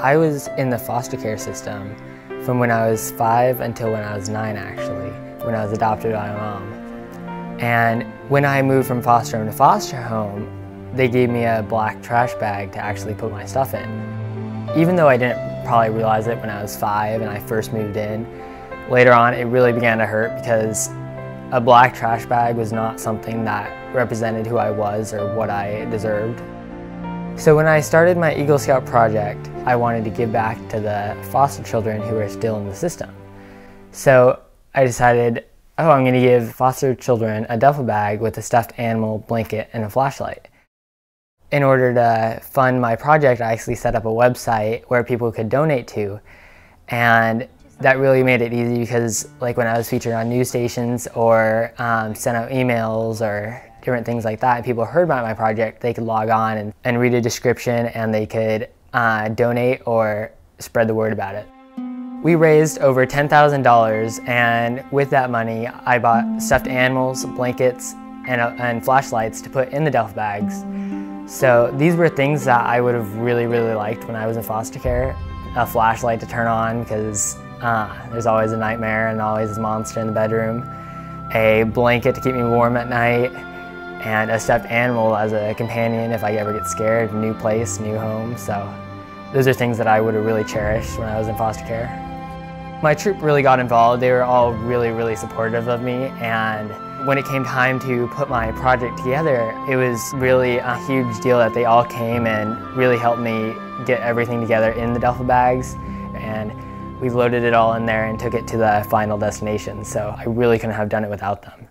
I was in the foster care system from when I was five until when I was nine actually, when I was adopted by my mom. And when I moved from foster home to foster home, they gave me a black trash bag to actually put my stuff in. Even though I didn't probably realize it when I was five and I first moved in, later on it really began to hurt because a black trash bag was not something that represented who I was or what I deserved. So when I started my Eagle Scout project, I wanted to give back to the foster children who were still in the system. So I decided, oh, I'm going to give foster children a duffel bag with a stuffed animal, blanket, and a flashlight. In order to fund my project, I actually set up a website where people could donate to. And that really made it easy because like when I was featured on news stations or um, sent out emails or different things like that, and people heard about my project, they could log on and, and read a description and they could uh, donate or spread the word about it. We raised over $10,000 and with that money I bought stuffed animals, blankets, and, uh, and flashlights to put in the duffel bags. So these were things that I would have really, really liked when I was in foster care. A flashlight to turn on because uh, there's always a nightmare and always a monster in the bedroom. A blanket to keep me warm at night. And a stuffed animal as a companion if I ever get scared. New place, new home. So those are things that I would have really cherished when I was in foster care. My troop really got involved. They were all really, really supportive of me. And when it came time to put my project together, it was really a huge deal that they all came and really helped me get everything together in the duffel bags. And we loaded it all in there and took it to the final destination, so I really couldn't have done it without them.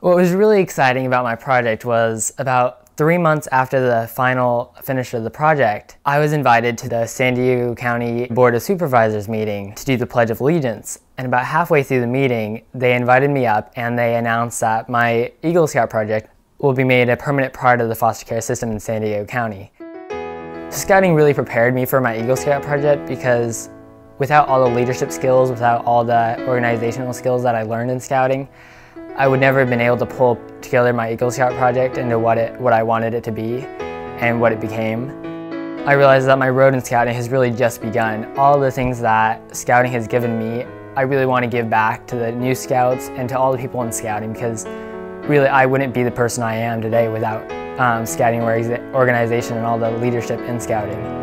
What was really exciting about my project was about three months after the final finish of the project, I was invited to the San Diego County Board of Supervisors meeting to do the Pledge of Allegiance. And about halfway through the meeting, they invited me up and they announced that my Eagle Scout project will be made a permanent part of the foster care system in San Diego County. Scouting really prepared me for my Eagle Scout project because Without all the leadership skills, without all the organizational skills that I learned in scouting, I would never have been able to pull together my Eagle Scout project into what, it, what I wanted it to be and what it became. I realized that my road in scouting has really just begun. All the things that scouting has given me, I really want to give back to the new scouts and to all the people in scouting because really I wouldn't be the person I am today without um, scouting organization and all the leadership in scouting.